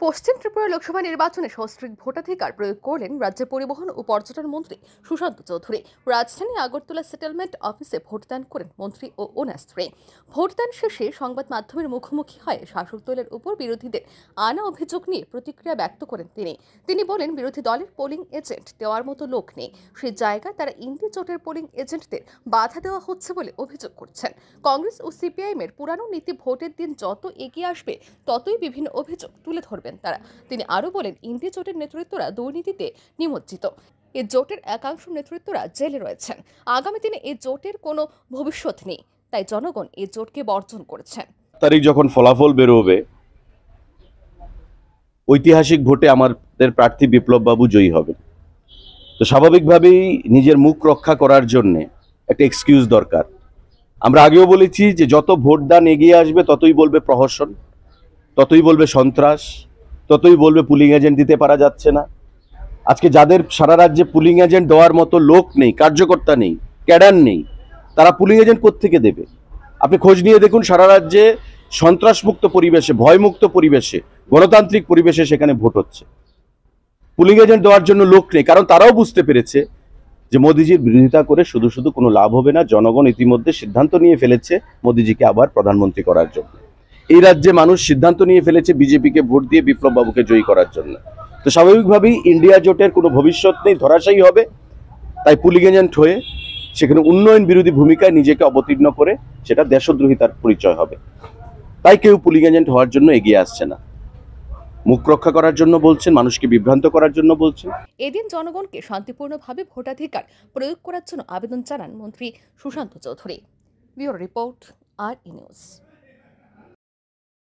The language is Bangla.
পশ্চিম ত্রিপুরা লোকসভা নির্বাচনে সস্ত্রীক ভোটাধিকার প্রয়োগ করলেন রাজ্য পরিবহন ও পর্যটন মন্ত্রী সুশান্ত চৌধুরী। রাজধানী আগরতলা সেটেলমেন্ট অফিসে ভোটদান করেন মন্ত্রী ও ওনার স্ত্রী ভোটদান শেষে সংবাদ মাধ্যমের মুখোমুখি হয়ে শাসক দলের উপর বিরোধীদের আনা অভিযোগ নিয়ে প্রতিক্রিয়া ব্যক্ত করেন তিনি। তিনি বলেন, বিরোধী দলের পোলিং এজেন্ট দেওয়ার মতো লোক নেই। সেই জায়গায় তারা ইন্দি জোটের পোলিং এজেন্টদের বাধা দেওয়া হচ্ছে বলে অভিযোগ করছেন। কংগ্রেস ও সিপিআইএম এর পুরানো নীতি ভোটের দিন যত এগিয়ে আসবে, ততই বিভিন্ন অভিযোগ তুলে ধরবেন তারা, তিনি আরও বলেন, ইন্দি জোটের নেতৃত্বরা দুর্নীতিতে নিমজ্জিত। এ জোটের একাংশ নেতৃত্বরা জেলে রয়েছেন। আগামী দিনে এ জোটের কোনো ভবিষ্যৎ নেই, তাই জনগণ এ জোটকে বর্জন করেছেন তারিখ যখন ফলাফল বেরোবে, ঐতিহাসিক ভোটে আমাদের প্রার্থী বিপ্লব বাবু জয়ী হবে তো স্বাভাবিকভাবেই নিজের মুখ রক্ষা করার জন্য একটা এক্সকিউজ দরকার। আমরা আগেও বলেছি যে যত ভোটদান এগিয়ে আসবে, ততই বলবে প্রহসন, ততই বলবে সন্ত্রাস ততই বলবে পুলিং এজেন্ট দিতে পারা যাচ্ছে না। আজকে যাদের সারা রাজ্যে পুলিং এজেন্ট দেওয়ার মতো লোক নেই, কার্যকর্তা নেই, ক্যাডার নেই, তারা পুলিং এজেন্ট কোত্থেকে দেবে? আপনি খোঁজ নিয়ে দেখুন সারা রাজ্যে সন্ত্রাসমুক্ত পরিবেশে, ভয়মুক্ত পরিবেশে, গণতান্ত্রিক পরিবেশে সেখানে ভোট হচ্ছে। পুলিং এজেন্ট দেওয়ার জন্য লোক নেই, কারণ তারাও বুঝতে পেরেছে যে মোদিজির বিরোধিতা করে শুধু শুধু কোনো লাভ হবে না, জনগণ ইতিমধ্যে সিদ্ধান্ত নিয়ে ফেলেছে মোদিজিকে আবার প্রধানমন্ত্রী করার জন্য। এই রাজ্যে মানুষ সিদ্ধান্ত নিয়ে ফেলেছে বিজেপিকে ভোট দিয়ে বিপ্লব বাবুকে জয়ী করার জন্য। তো স্বাভাবিকভাবেই ইন্ডিয়া জোটের কোনো ভবিষ্যৎ নেই, ধরাশায়ী হবে। তাই পুলিং এজেন্ট হয়ে সেখানে উন্নয়ন বিরোধী ভূমিকায় নিজেকে অবতীর্ণ করে সেটা দেশদ্রোহিতার পরিচয় হবে। তাই কেউ পুলিং এজেন্ট হওয়ার জন্য এগিয়ে আসছে না। মুখ রক্ষা করার জন্য বলছেন, মানুষকে বিভ্রান্ত করার জন্য বলছেন। এদিন জনগণকে শান্তিপূর্ণভাবে ভোটাধিকার প্রয়োগ করার জন্য আবেদন জানান মন্ত্রী Sushanta Chowdhury. Report, R E news.